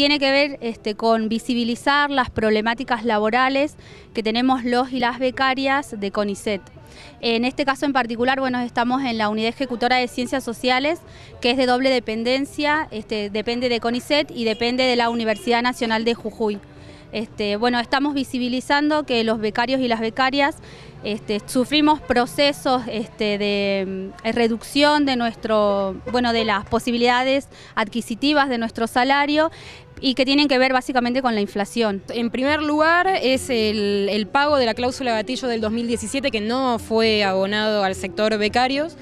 tiene que ver este, con visibilizar las problemáticas laborales que tenemos los y las becarias de CONICET. En este caso en particular, bueno, estamos en la Unidad Ejecutora de Ciencias Sociales, que es de doble dependencia, este, depende de CONICET y depende de la Universidad Nacional de Jujuy. Este, bueno, estamos visibilizando que los becarios y las becarias sufrimos procesos este, de mm, reducción de nuestro, bueno, de las posibilidades adquisitivas de nuestro salario y que tienen que ver básicamente con la inflación. En primer lugar es el, pago de la cláusula gatillo del 2017 que no fue abonado al sector becarios.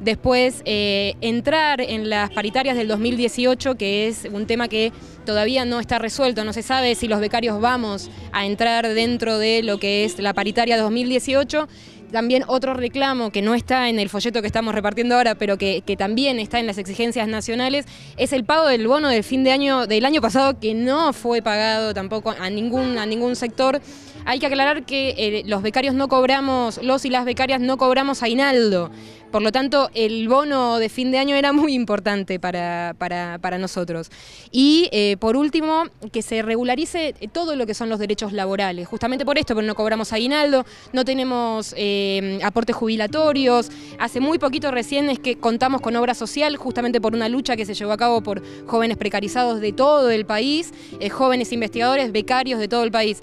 Después, eh, entrar en las paritarias del 2018, que es un tema que todavía no está resuelto, no se sabe si los becarios vamos a entrar dentro de lo que es la paritaria 2018. También otro reclamo que no está en el folleto que estamos repartiendo ahora, pero que, también está en las exigencias nacionales, es el pago del bono del fin de año del año pasado que no fue pagado tampoco a ningún, a ningún sector. Hay que aclarar que eh, los becarios no cobramos, los y las becarias no cobramos aguinaldo. Por lo tanto, el bono de fin de año era muy importante para, nosotros. Y eh, por último, que se regularice todo lo que son los derechos laborales. Justamente por esto, porque no cobramos aguinaldo, no tenemos eh, aportes jubilatorios. Hace muy poquito recién es que contamos con obra social, justamente por una lucha que se llevó a cabo por jóvenes precarizados de todo el país, jóvenes investigadores, becarios de todo el país.